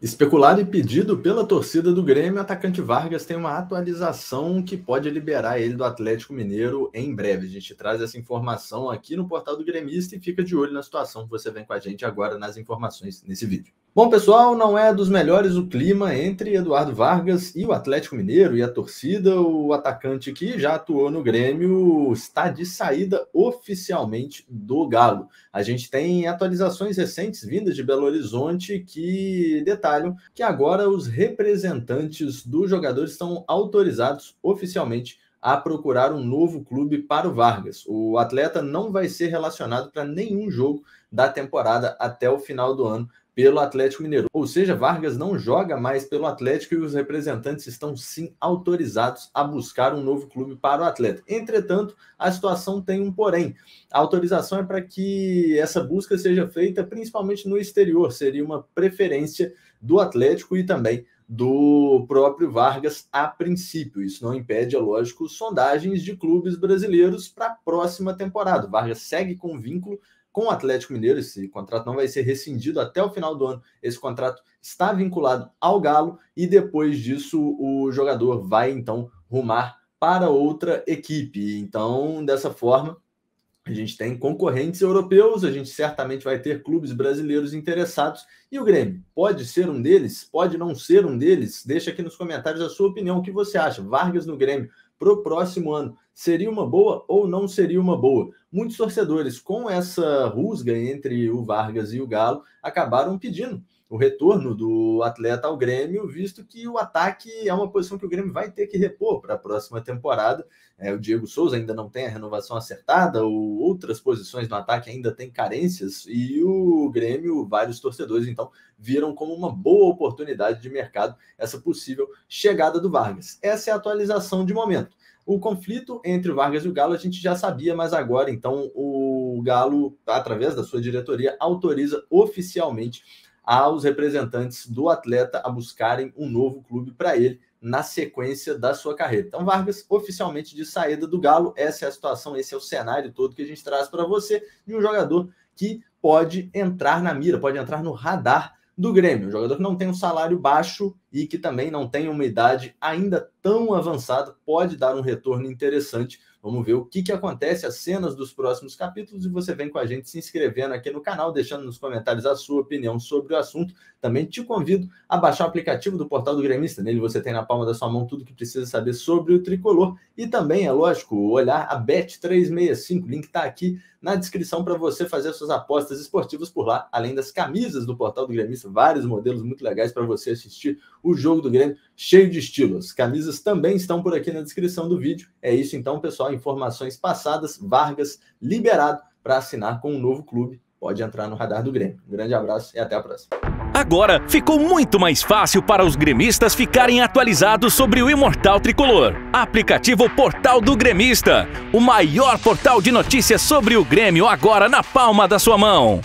Especulado e pedido pela torcida do Grêmio, o atacante Vargas tem uma atualização que pode liberar ele do Atlético Mineiro em breve. A gente traz essa informação aqui no portal do Gremista e fica de olho na situação você vem com a gente agora nas informações nesse vídeo. Bom, pessoal, não é dos melhores o clima entre Eduardo Vargas e o Atlético Mineiro e a torcida. O atacante que já atuou no Grêmio está de saída oficialmente do Galo. A gente tem atualizações recentes vindas de Belo Horizonte que detalham que agora os representantes do jogador estão autorizados oficialmente a procurar um novo clube para o Vargas. O atleta não vai ser relacionado para nenhum jogo da temporada até o final do ano pelo Atlético Mineiro. Ou seja, Vargas não joga mais pelo Atlético e os representantes estão sim autorizados a buscar um novo clube para o atleta. Entretanto, a situação tem um porém. A autorização é para que essa busca seja feita principalmente no exterior, seria uma preferência do Atlético e também do próprio Vargas a princípio. Isso não impede, é lógico, sondagens de clubes brasileiros para a próxima temporada. Vargas segue com vínculo com o Atlético Mineiro. Esse contrato não vai ser rescindido até o final do ano. Esse contrato está vinculado ao Galo e depois disso o jogador vai então rumar para outra equipe. Então, dessa forma, a gente tem concorrentes europeus, a gente certamente vai ter clubes brasileiros interessados. E o Grêmio pode ser um deles? Pode não ser um deles? Deixa aqui nos comentários a sua opinião. O que você acha? Vargas no Grêmio para o próximo ano seria uma boa ou não seria uma boa? Muitos torcedores, com essa rusga entre o Vargas e o Galo, acabaram pedindo o retorno do atleta ao Grêmio, visto que o ataque é uma posição que o Grêmio vai ter que repor para a próxima temporada. É, o Diego Souza ainda não tem a renovação acertada, ou outras posições no ataque ainda têm carências, e o Grêmio, vários torcedores, então, viram como uma boa oportunidade de mercado essa possível chegada do Vargas. Essa é a atualização de momento. O conflito entre o Vargas e o Galo a gente já sabia, mas agora, então, o Galo, através da sua diretoria, autoriza oficialmente aos representantes do atleta a buscarem um novo clube para ele na sequência da sua carreira. Então, Vargas, oficialmente de saída do Galo, essa é a situação, esse é o cenário todo que a gente traz para você de um jogador que pode entrar na mira, pode entrar no radar do Grêmio. Um jogador que não tem um salário baixo e que também não tem uma idade ainda tão avançada, pode dar um retorno interessante Vamos ver o que, que acontece, as cenas dos próximos capítulos, e você vem com a gente se inscrevendo aqui no canal, deixando nos comentários a sua opinião sobre o assunto. Também te convido a baixar o aplicativo do Portal do Gremista. Nele você tem na palma da sua mão tudo que precisa saber sobre o tricolor. E também, é lógico, olhar a Bet365. O link está aqui na descrição para você fazer suas apostas esportivas por lá, além das camisas do Portal do Gremista, vários modelos muito legais para você assistir o jogo do Grêmio, cheio de estilos. Camisas também estão por aqui na descrição do vídeo. É isso então, pessoal. Informações passadas, Vargas liberado para assinar com um novo clube. Pode entrar no radar do Grêmio. Um grande abraço e até a próxima. Agora ficou muito mais fácil para os gremistas ficarem atualizados sobre o Imortal Tricolor. Aplicativo Portal do Gremista. O maior portal de notícias sobre o Grêmio agora na palma da sua mão.